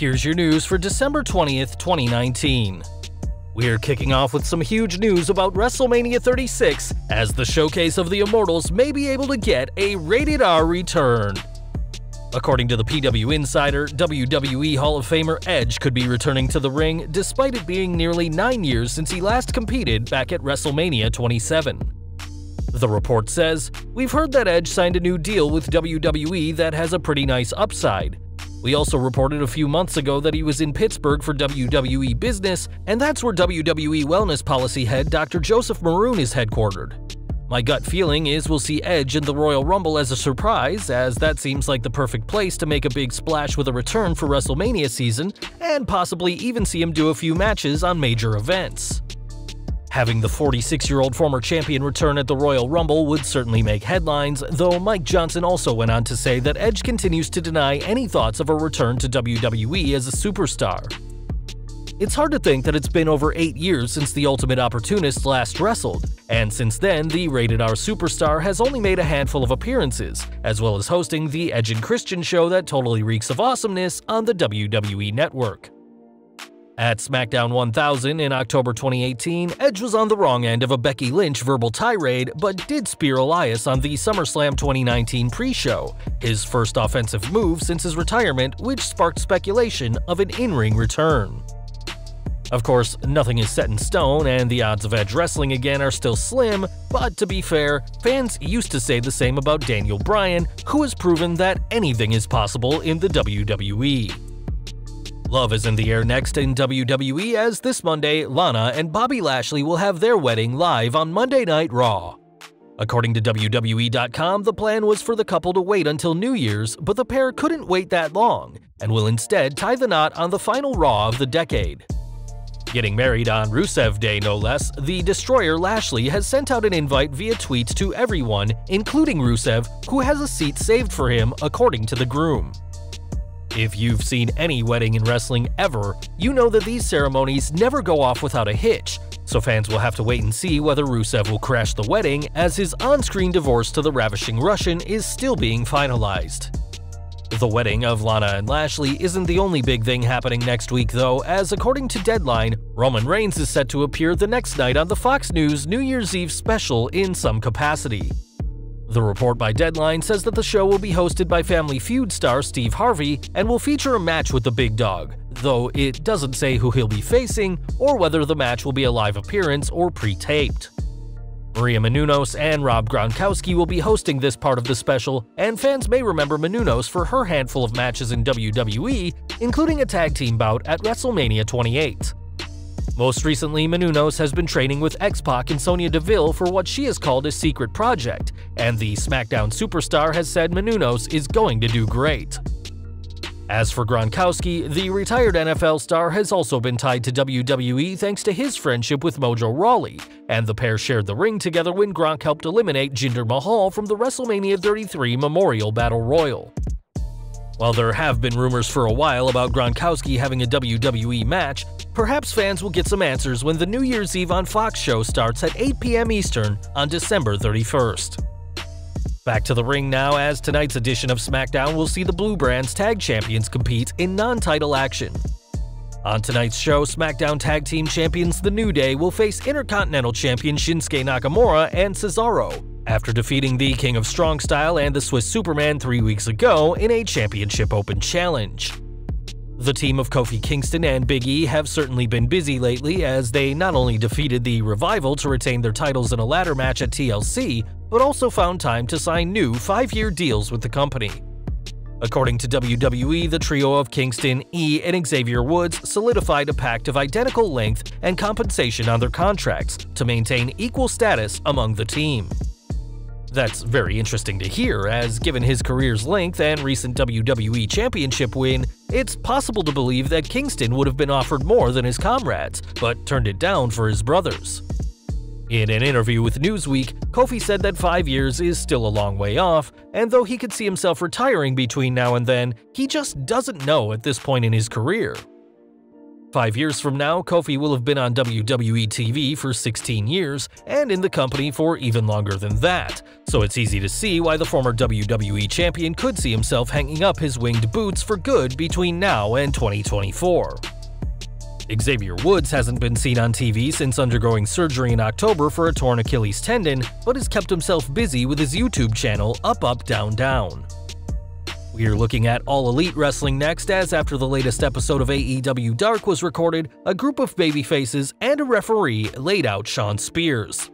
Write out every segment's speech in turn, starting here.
here's your news for December 20th, 2019. We're kicking off with some huge news about WrestleMania 36, as the Showcase of the Immortals may be able to get a rated R return. According to the PW Insider, WWE Hall of Famer Edge could be returning to the ring despite it being nearly nine years since he last competed back at WrestleMania 27. The report says, We've heard that Edge signed a new deal with WWE that has a pretty nice upside. We also reported a few months ago that he was in Pittsburgh for WWE business, and that's where WWE Wellness Policy head Dr. Joseph Maroon is headquartered. My gut feeling is we'll see Edge in the Royal Rumble as a surprise, as that seems like the perfect place to make a big splash with a return for WrestleMania season, and possibly even see him do a few matches on major events. Having the 46-year-old former champion return at the Royal Rumble would certainly make headlines, though Mike Johnson also went on to say that Edge continues to deny any thoughts of a return to WWE as a superstar. It's hard to think that it's been over 8 years since the Ultimate Opportunist last wrestled, and since then, the Rated R superstar has only made a handful of appearances, as well as hosting the Edge and Christian show that totally reeks of awesomeness on the WWE Network. At SmackDown 1000 in October 2018, Edge was on the wrong end of a Becky Lynch verbal tirade, but did spear Elias on the SummerSlam 2019 pre-show, his first offensive move since his retirement, which sparked speculation of an in-ring return. Of course, nothing is set in stone, and the odds of Edge wrestling again are still slim, but to be fair, fans used to say the same about Daniel Bryan, who has proven that anything is possible in the WWE. Love is in the air next in WWE as this Monday, Lana and Bobby Lashley will have their wedding live on Monday Night Raw. According to WWE.com, the plan was for the couple to wait until New Year's, but the pair couldn't wait that long, and will instead tie the knot on the final Raw of the decade. Getting married on Rusev Day no less, the Destroyer Lashley has sent out an invite via tweet to everyone, including Rusev, who has a seat saved for him according to the groom. If you've seen any wedding in wrestling ever, you know that these ceremonies never go off without a hitch, so fans will have to wait and see whether Rusev will crash the wedding as his on-screen divorce to the ravishing Russian is still being finalized. The wedding of Lana and Lashley isn't the only big thing happening next week though, as according to Deadline, Roman Reigns is set to appear the next night on the Fox News New Year's Eve special in some capacity. The report by Deadline says that the show will be hosted by Family Feud star Steve Harvey and will feature a match with the Big Dog, though it doesn't say who he'll be facing or whether the match will be a live appearance or pre-taped. Maria Menounos and Rob Gronkowski will be hosting this part of the special, and fans may remember Menounos for her handful of matches in WWE, including a tag team bout at WrestleMania 28. Most recently, Menounos has been training with X-Pac and Sonya Deville for what she has called a secret project, and the SmackDown superstar has said Menounos is going to do great. As for Gronkowski, the retired NFL star has also been tied to WWE thanks to his friendship with Mojo Rawley, and the pair shared the ring together when Gronk helped eliminate Jinder Mahal from the WrestleMania 33 Memorial Battle Royal. While there have been rumors for a while about Gronkowski having a WWE match, perhaps fans will get some answers when the New Year's Eve on Fox show starts at 8 p.m. Eastern on December 31st. Back to the ring now, as tonight's edition of SmackDown will see the Blue Brands Tag Champions compete in non-title action. On tonight's show, SmackDown Tag Team Champions The New Day will face Intercontinental Champion Shinsuke Nakamura and Cesaro, after defeating the King of Strong Style and the Swiss Superman three weeks ago in a Championship Open challenge. The team of Kofi Kingston and Big E have certainly been busy lately as they not only defeated the Revival to retain their titles in a ladder match at TLC, but also found time to sign new five-year deals with the company. According to WWE, the trio of Kingston, E, and Xavier Woods solidified a pact of identical length and compensation on their contracts to maintain equal status among the team. That's very interesting to hear, as given his career's length and recent WWE Championship win, it's possible to believe that Kingston would have been offered more than his comrades, but turned it down for his brothers. In an interview with Newsweek, Kofi said that five years is still a long way off, and though he could see himself retiring between now and then, he just doesn't know at this point in his career. Five years from now, Kofi will have been on WWE TV for 16 years, and in the company for even longer than that, so it's easy to see why the former WWE Champion could see himself hanging up his winged boots for good between now and 2024. Xavier Woods hasn't been seen on TV since undergoing surgery in October for a torn Achilles tendon, but has kept himself busy with his YouTube channel Up Up Down Down. We're looking at All Elite Wrestling next, as after the latest episode of AEW Dark was recorded, a group of babyfaces and a referee laid out Shawn Spears.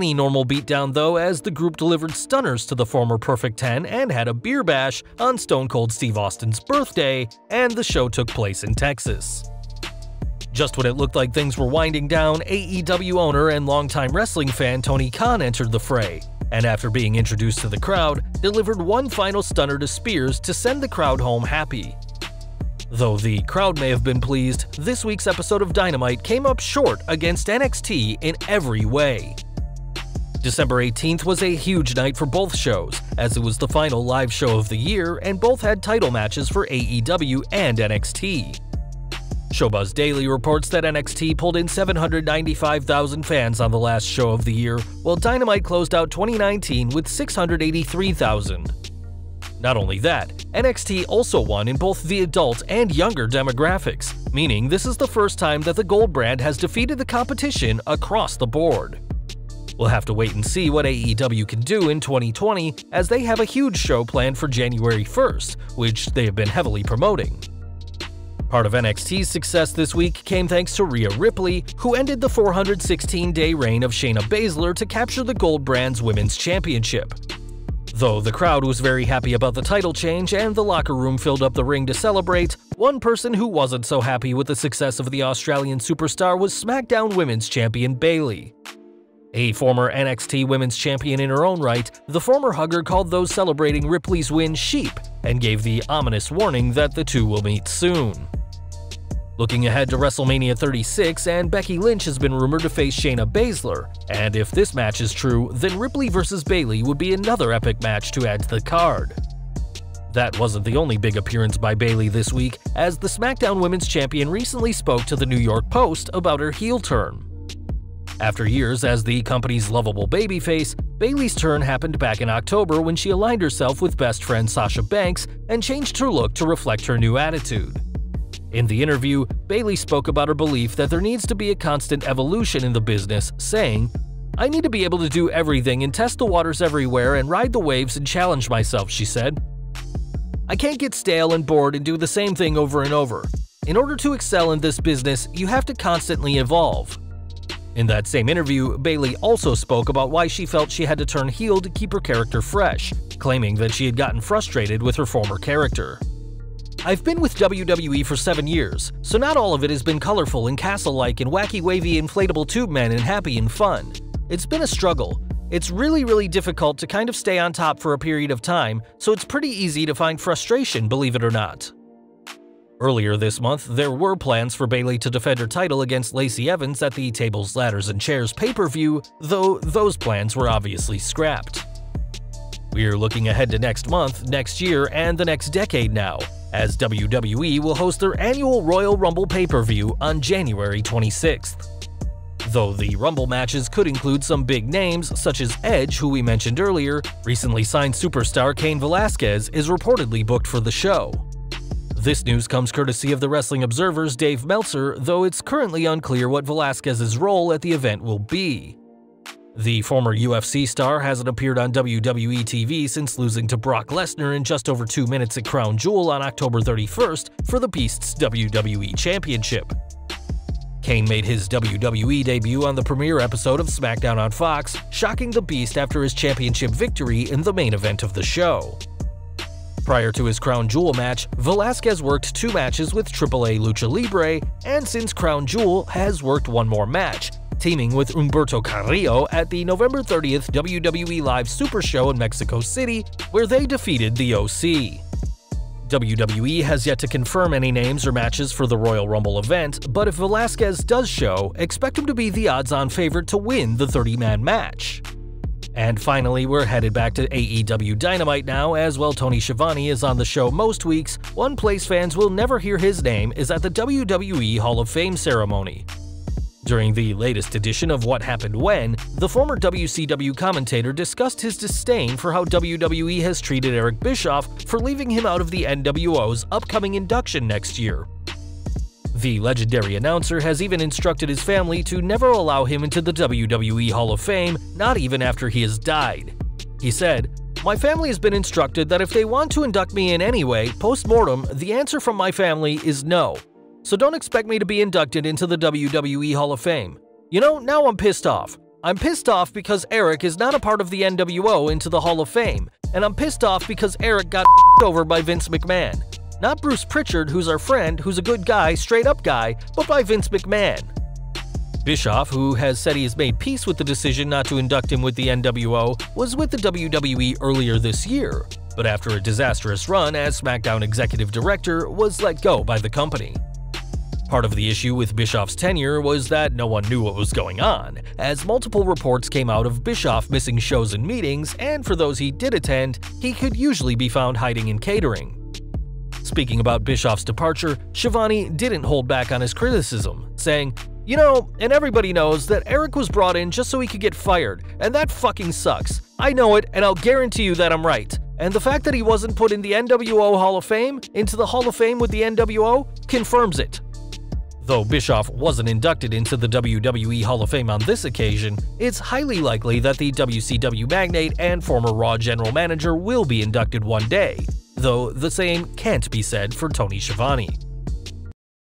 The normal beatdown though, as the group delivered stunners to the former Perfect 10 and had a beer bash on Stone Cold Steve Austin's birthday, and the show took place in Texas. Just when it looked like things were winding down, AEW owner and longtime wrestling fan Tony Khan entered the fray, and after being introduced to the crowd, delivered one final stunner to Spears to send the crowd home happy. Though the crowd may have been pleased, this week's episode of Dynamite came up short against NXT in every way. December 18th was a huge night for both shows, as it was the final live show of the year and both had title matches for AEW and NXT. Showbuzz Daily reports that NXT pulled in 795,000 fans on the last show of the year, while Dynamite closed out 2019 with 683,000. Not only that, NXT also won in both the adult and younger demographics, meaning this is the first time that the Gold brand has defeated the competition across the board. We'll have to wait and see what AEW can do in 2020 as they have a huge show planned for January 1st, which they have been heavily promoting. Part of NXT's success this week came thanks to Rhea Ripley, who ended the 416-day reign of Shayna Baszler to capture the Gold brand's Women's Championship. Though the crowd was very happy about the title change and the locker room filled up the ring to celebrate, one person who wasn't so happy with the success of the Australian superstar was SmackDown Women's Champion Bayley. A former NXT Women's Champion in her own right, the former hugger called those celebrating Ripley's win sheep and gave the ominous warning that the two will meet soon. Looking ahead to WrestleMania 36, and Becky Lynch has been rumored to face Shayna Baszler, and if this match is true, then Ripley vs. Bayley would be another epic match to add to the card. That wasn't the only big appearance by Bayley this week, as the SmackDown Women's Champion recently spoke to the New York Post about her heel turn. After years as the company's lovable babyface, Bayley's turn happened back in October when she aligned herself with best friend Sasha Banks and changed her look to reflect her new attitude. In the interview, Bayley spoke about her belief that there needs to be a constant evolution in the business, saying, I need to be able to do everything and test the waters everywhere and ride the waves and challenge myself, she said. I can't get stale and bored and do the same thing over and over. In order to excel in this business, you have to constantly evolve. In that same interview, Bayley also spoke about why she felt she had to turn heel to keep her character fresh, claiming that she had gotten frustrated with her former character. I've been with WWE for seven years, so not all of it has been colorful and castle-like and wacky wavy inflatable tube men and happy and fun. It's been a struggle. It's really really difficult to kind of stay on top for a period of time, so it's pretty easy to find frustration, believe it or not. Earlier this month, there were plans for Bayley to defend her title against Lacey Evans at the Tables, Ladders, and Chairs pay-per-view, though those plans were obviously scrapped. We're looking ahead to next month, next year, and the next decade now, as WWE will host their annual Royal Rumble pay-per-view on January 26th. Though the Rumble matches could include some big names, such as Edge, who we mentioned earlier, recently signed superstar Cain Velasquez is reportedly booked for the show. This news comes courtesy of the Wrestling Observer's Dave Meltzer, though it's currently unclear what Velasquez's role at the event will be. The former UFC star hasn't appeared on WWE TV since losing to Brock Lesnar in just over two minutes at Crown Jewel on October 31st for the Beast's WWE Championship. Cain made his WWE debut on the premiere episode of SmackDown on Fox, shocking the Beast after his championship victory in the main event of the show. Prior to his Crown Jewel match, Velasquez worked two matches with AAA Lucha Libre, and since Crown Jewel has worked one more match, teaming with Humberto Carrillo at the November 30th WWE Live Super Show in Mexico City, where they defeated the OC. WWE has yet to confirm any names or matches for the Royal Rumble event, but if Velasquez does show, expect him to be the odds-on favorite to win the 30-man match. And finally, we're headed back to AEW Dynamite now, as well Tony Schiavone is on the show most weeks. One place fans will never hear his name is at the WWE Hall of Fame ceremony. During the latest edition of What Happened When, the former WCW commentator discussed his disdain for how WWE has treated Eric Bischoff for leaving him out of the NWO's upcoming induction next year. The legendary announcer has even instructed his family to never allow him into the WWE Hall of Fame, not even after he has died. He said, My family has been instructed that if they want to induct me in any way, post mortem, the answer from my family is no. So don't expect me to be inducted into the WWE Hall of Fame. You know, now I'm pissed off. I'm pissed off because Eric is not a part of the NWO into the Hall of Fame, and I'm pissed off because Eric got over by Vince McMahon. Not Bruce Pritchard, who's our friend, who's a good guy, straight up guy, but by Vince McMahon. Bischoff, who has said he has made peace with the decision not to induct him with the NWO, was with the WWE earlier this year, but after a disastrous run as SmackDown executive director, was let go by the company. Part of the issue with Bischoff's tenure was that no one knew what was going on, as multiple reports came out of Bischoff missing shows and meetings, and for those he did attend, he could usually be found hiding in catering. Speaking about Bischoff's departure, Schiavone didn't hold back on his criticism, saying, You know, and everybody knows that Eric was brought in just so he could get fired, and that fucking sucks. I know it, and I'll guarantee you that I'm right. And the fact that he wasn't put in the NWO Hall of Fame, into the Hall of Fame with the NWO, confirms it. Though Bischoff wasn't inducted into the WWE Hall of Fame on this occasion, it's highly likely that the WCW magnate and former Raw general manager will be inducted one day, though the same can't be said for Tony Schiavone.